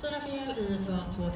Fyra fel i fas 2